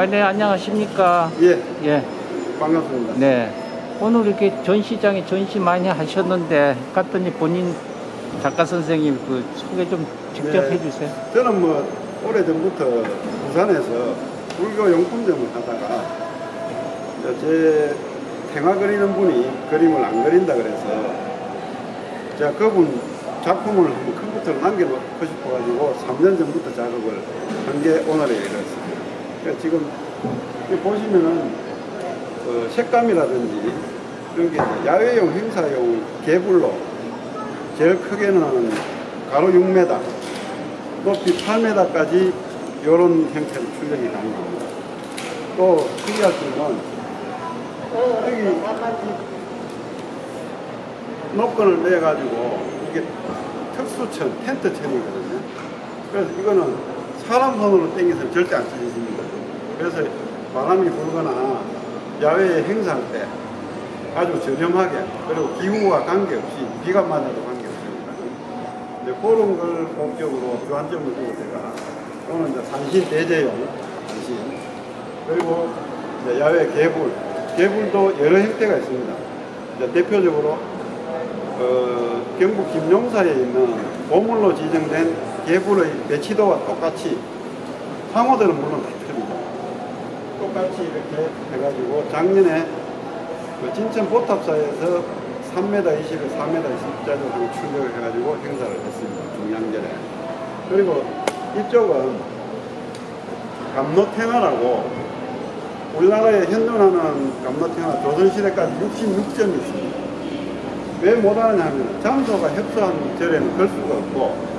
아, 네, 안녕하십니까. 예, 예, 반갑습니다. 네. 오늘 이렇게 전시장에 전시 많이 하셨는데, 갔더니 본인 작가 선생님 그 소개 좀 직접 네. 해주세요. 저는 뭐 오래전부터 부산에서 불교 용품점을 하다가 제 생화 그리는 분이 그림을 안 그린다 그래서 제가 그분 작품을 한번 컴퓨터로 남겨놓고 싶어가지고 3년 전부터 작업을 한 게 오늘에 이르렀습니다. 그러니까 지금 보시면은 어, 색감이라든지 그런 게 야외용 행사용 개불로 제일 크게는 가로 6m, 높이 8m까지 이런 형태로 출력이 가능합니다. 또 특이할 점은 여기 노건을 내가지고 이게 특수천, 텐트 천이거든요. 그래서 이거는 사람 손으로 당겨서는 절대 안 찢어집니다. 그래서 바람이 불거나 야외에 행사할 때 아주 저렴하게 그리고 기후와 관계없이 비가 맞아도 관계없습니다. 이제 그런 걸 목적으로 주안점을 두고 제가 오늘 이제 산신 대제용 산신 그리고 이제 야외 개불 개불도 여러 형태가 있습니다. 이제 대표적으로 어, 경북 김용사에 있는 보물로 지정된 개불의 배치도와 똑같이 상호들은 물론. 똑같이 이렇게 해가지고 작년에 그 진천 보탑사에서 3m 20에 4m 20짜리 한 출력을 해가지고 행사를 했습니다. 중량절에. 그리고 이쪽은 감로탱화라고 우리나라에 현존하는 감로탱화 조선시대까지 66점이 있습니다. 왜 못하느냐면 장소가 협소한 절에는 걸 수가 없고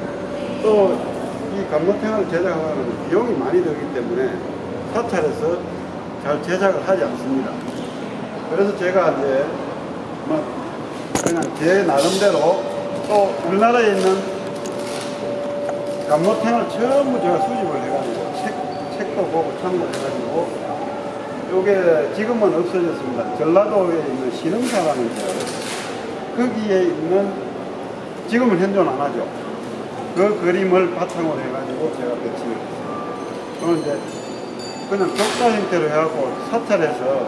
또 이 감로탱화를 제작하는 비용이 많이 들기 때문에 사찰에서 잘 제작을 하지 않습니다. 그래서 제가 이제 뭐 그냥 제 나름대로 또 우리나라에 있는 감로탱을 전부 제가 수집을 해가지고 책, 책도 보고 참고해가지고 요게 지금은 없어졌습니다. 전라도에 있는 신흥사라는 데 거기에 있는 지금은 현존 안 하죠. 그 그림을 바탕으로 해가지고 제가 배치를 이제 그냥 독자 형태로 해갖고 사찰에서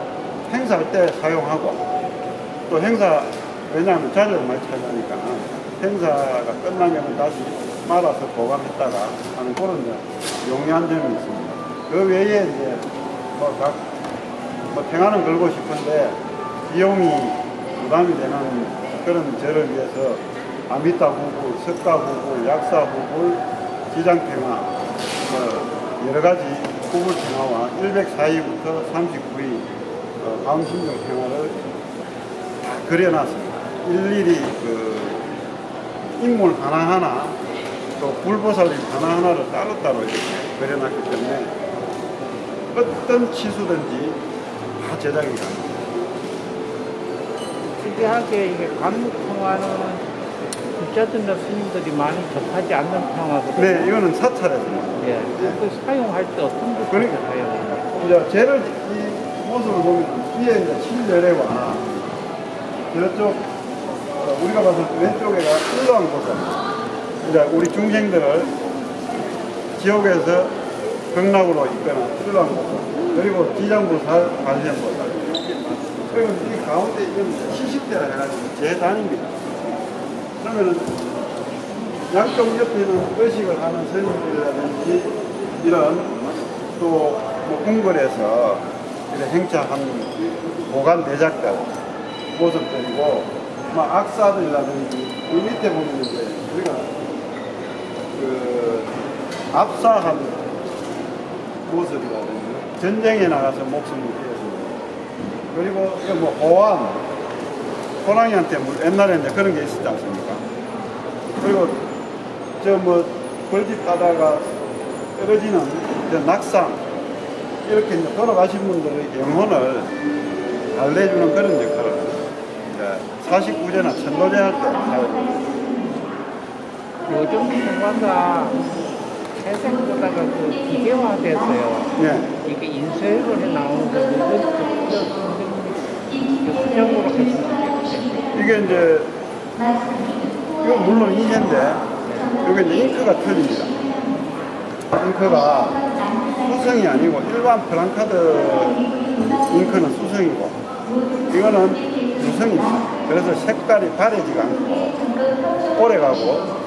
행사할 때 사용하고 또 행사 왜냐하면 자리를 많이 차지하니까 행사가 끝나면 다시 말아서 보관했다가 하는 그런 용이한 점이 있습니다. 그 외에 이제 뭐각 뭐 평안은 걸고 싶은데 비용이 부담이 되는 그런 절을 위해서 아미타 부부, 석가 부부, 약사 부부, 지장평화 뭐 여러 가지 구불 평화와 104위부터 39위 어, 가운신종 평화를 다 그려놨습니다. 일일이 그 인물 하나하나 또 불보살님 하나하나를 따로따로 이렇게 그려놨기 때문에 어떤 치수든지 다 제작이 가능합니다. 특이하게 이게 관묵평화는 부자들이나 스님들이 많이 접하지 않는 평화거든요. 네, 이거는 사찰에서. 예. 그 사용할 때 어떤 것을 그러니까. 사용해요? 이제 쟤를 이 모습을 보면 뒤에 이제 칠열애와 저쪽 어, 우리가 봤을 때 왼쪽에가 흘러간 곳은 이제 우리 중생들을 지옥에서 극락으로 이끄는 흘러간 곳 그리고 지장보살, 관세음보살 그리고 이 가운데 이건 70대라 해가지고 재단입니다. 그러면은 양쪽 옆에는 의식을 하는 스님들이라든지 이런 또뭐 궁궐에서 이런 행차한 보관 대작들 모습들이고 뭐 악사들이라든지 이 밑에 보면 이제 우리가 그 압사한 모습이라든지 전쟁에 나가서 목숨을 잃었습니다. 그리고 이거 뭐 호환 호랑이한테 뭐 옛날에 이제 그런 게 있었지 않습니까? 그리고 저 뭐 벌집 가다가 떨어지는 저 낙상 이렇게 이제 돌아가신 분들의 영혼을 달래주는 그런 역할을 이제 사식구제나 천도제 할 때 사용합니다. 요즘 평화가 태생보다가 그 기계화돼서요. 예. 이게 인쇄로 해 나오는 거는 선생님이 수정으로 하시는. 이게 이제 이거 물론 인쇄인데 이게 이제 잉크가 틀립니다. 잉크가 수성이 아니고 일반 플랑카드 잉크는 수성이고 이거는 무성입니다. 그래서 색깔이 바래지가 않고 오래가고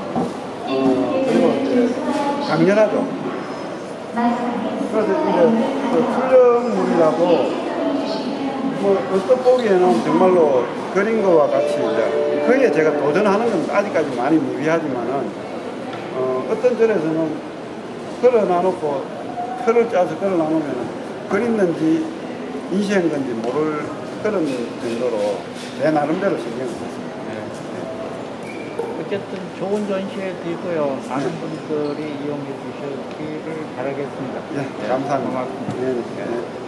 어, 그리고 강렬하죠. 그래서 이제 그 출력물이라도 뭐 어떤 보기에는 정말로 그린 거와 같이 이제 거기에 제가 도전하는 건 아직까지 많이 미비하지만은 어, 어떤 절에서는 걸어 놔놓고 틀을 짜서 걸어 놔놓으면 그렸는지 인쇄한 건지 모를 그런 정도로 내 나름대로 신경을 썼습니다. 어쨌든 좋은 전시회 되고요. 많은 분들이 이용해 주시기를 바라겠습니다. 예, 감사합니다. 고맙습니다.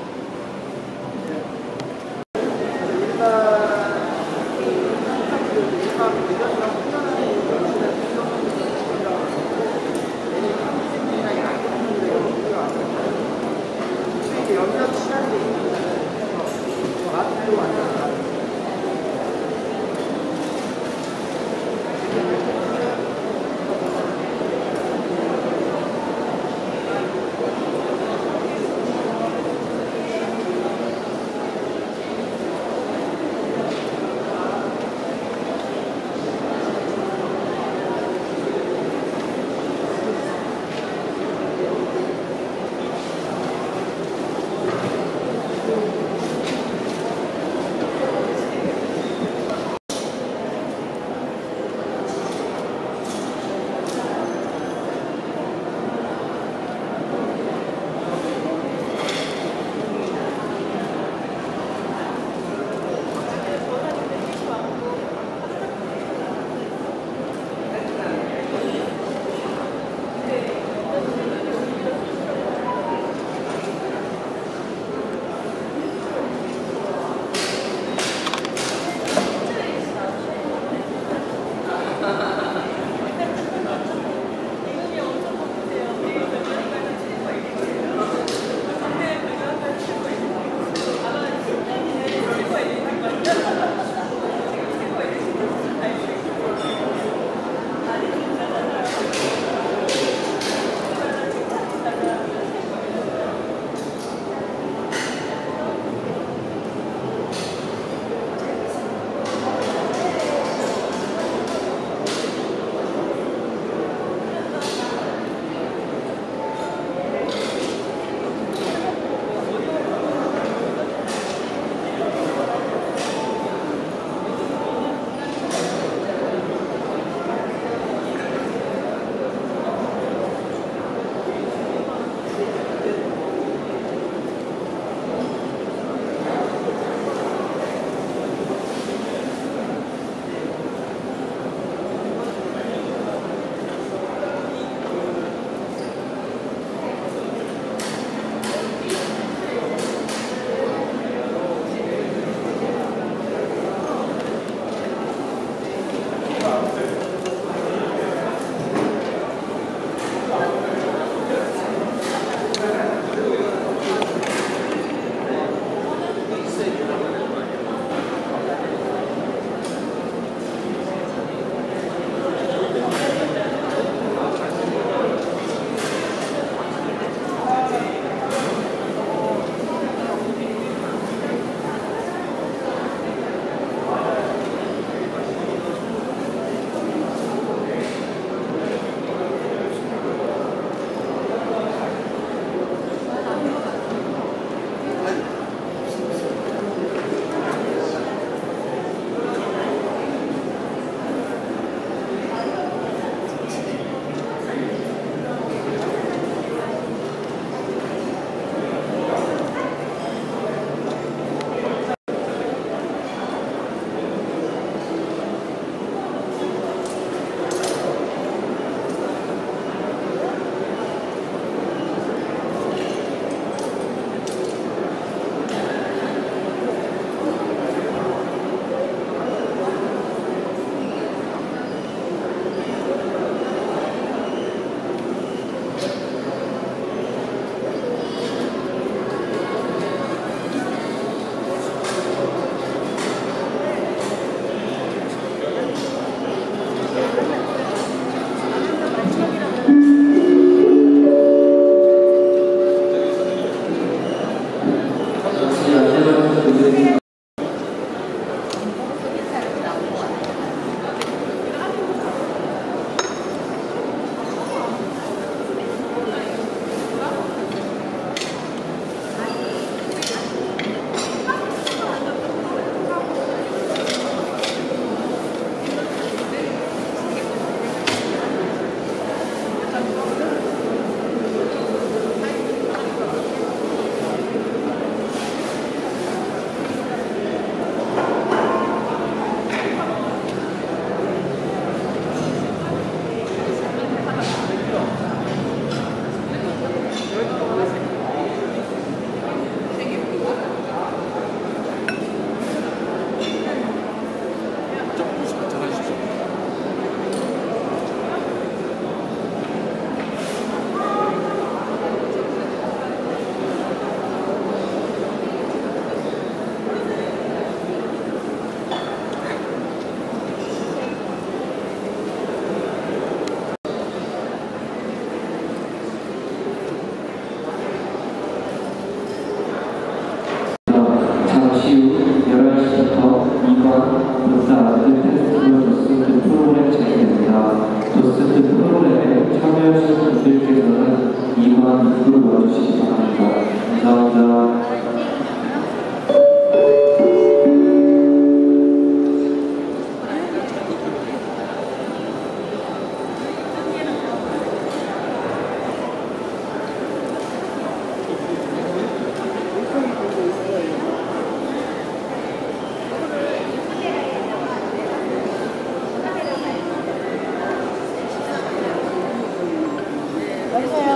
안녕하세요.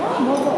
어, 먹어.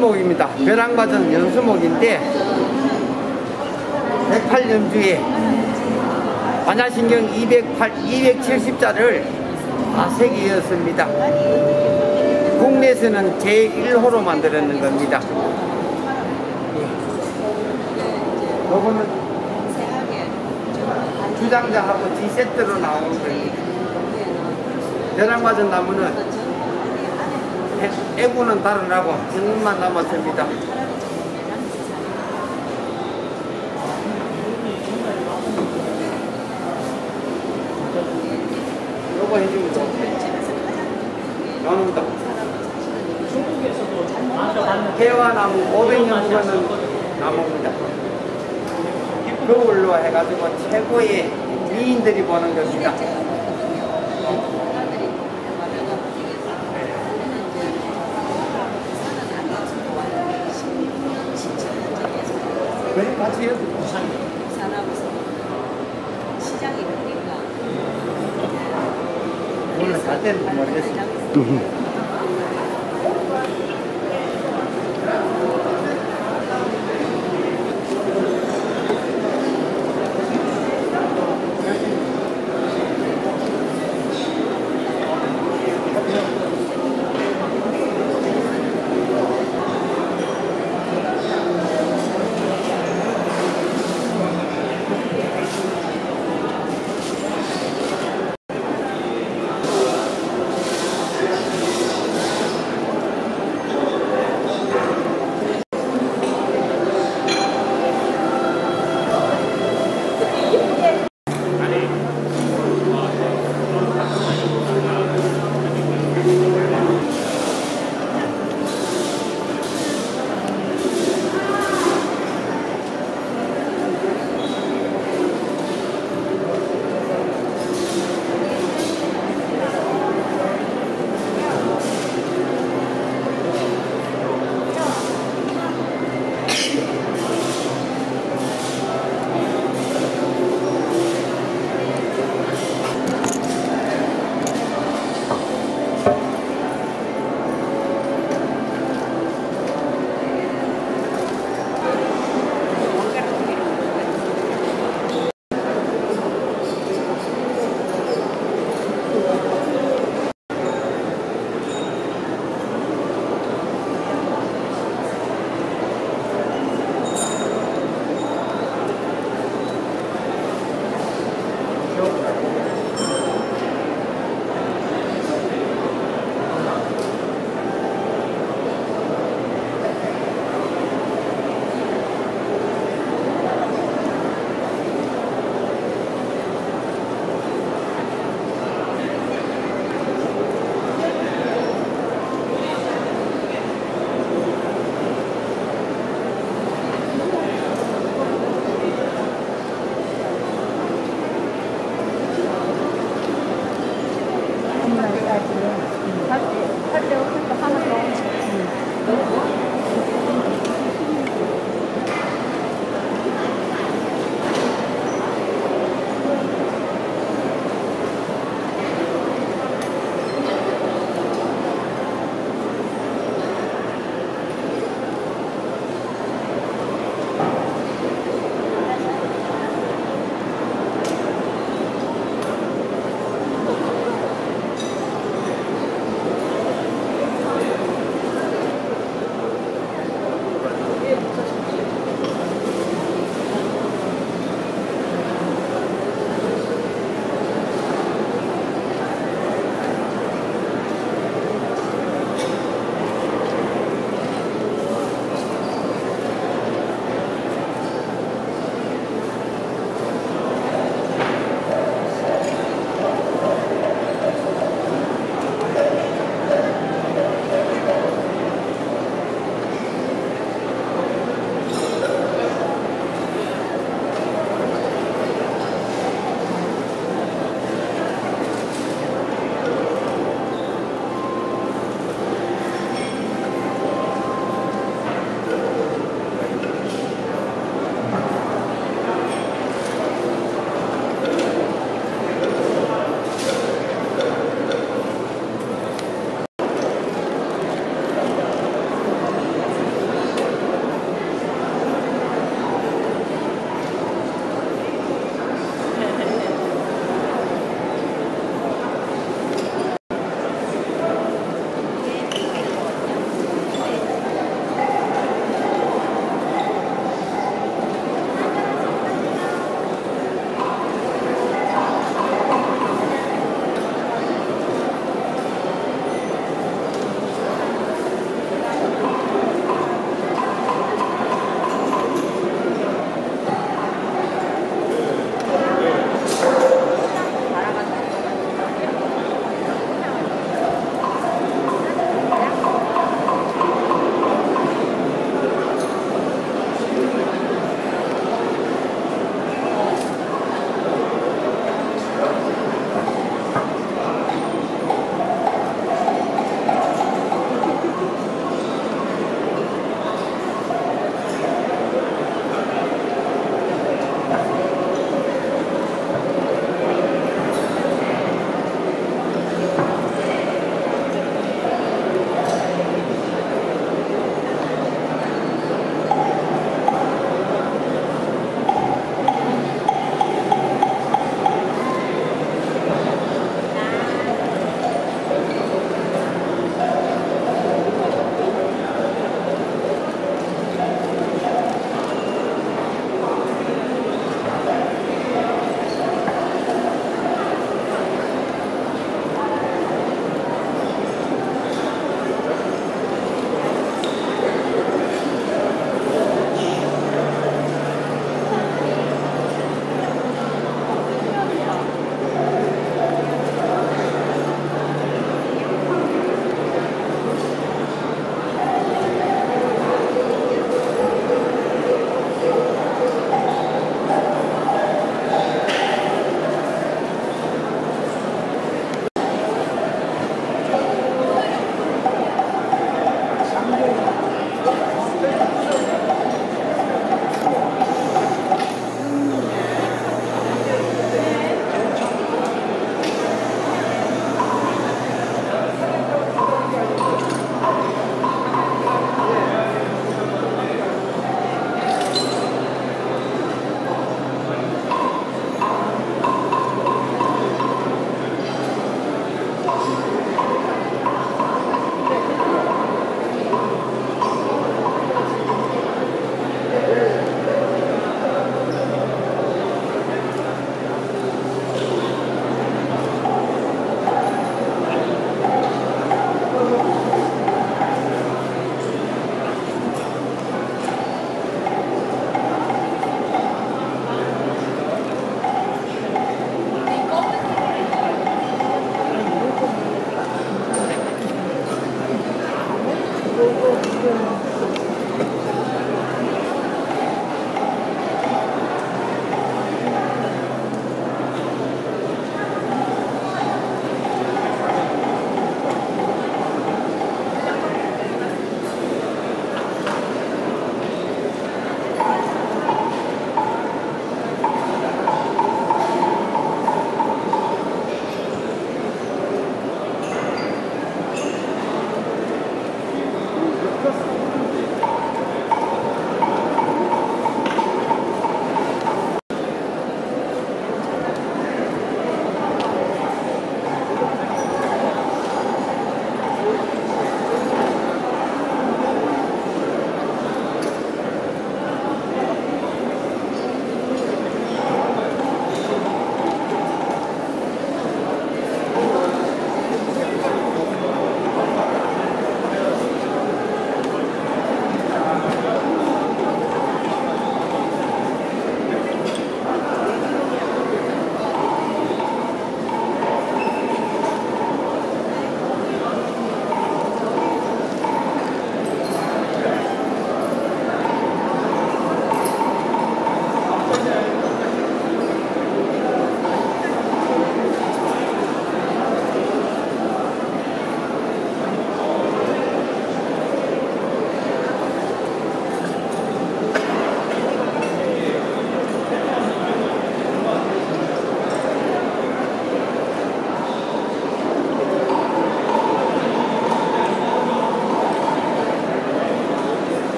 연수목입니다. 벼랑맞은 연수목인데 108년주에 반야신경 208, 270자를 다 새기었습니다. 국내에서는 제1호로 만들었는 겁니다. 이거는 주장자하고 G세트로 나오는 겁니다. 벼랑맞은 나무는 애- 애구는 다르라고 진흙만 남았습니다. 요거 해주면 좋대. 나는 또 개화나무 500년 묵은 나무입니다. 그걸로 해가지고 최고의 미인들이 보는 겁니다. 왜 같이 해도 산하고서 시장이 크니까 저는 갈 때는 모